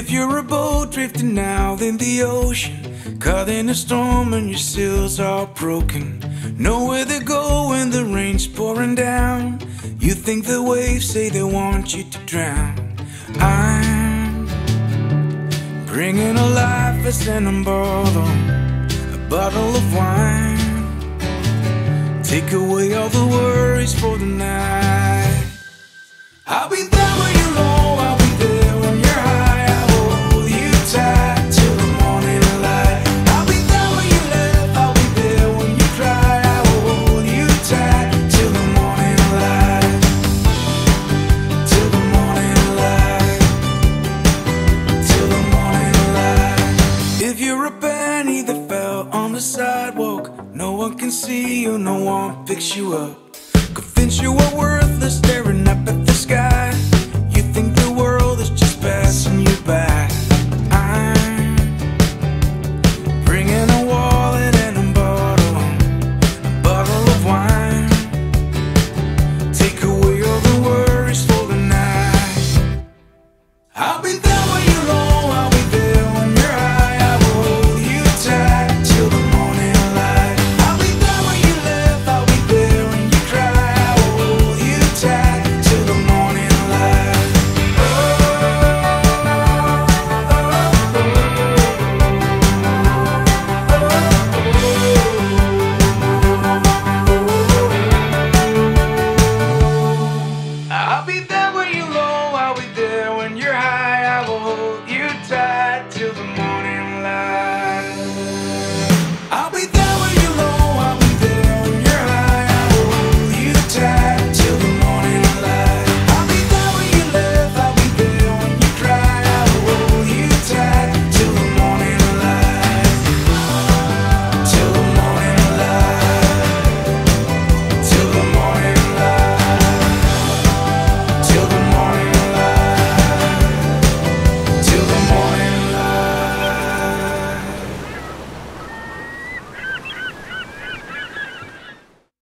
If you're a boat drifting out in the ocean, caught in a storm and your sails are broken, nowhere to go when the rain's pouring down. You think the waves say they want you to drown. I'm bringing a life as an embalmed bottle of wine. Take away all the worries for the night. on the sidewalk. No one can see you, no one picks you up. Convince you are worthless, there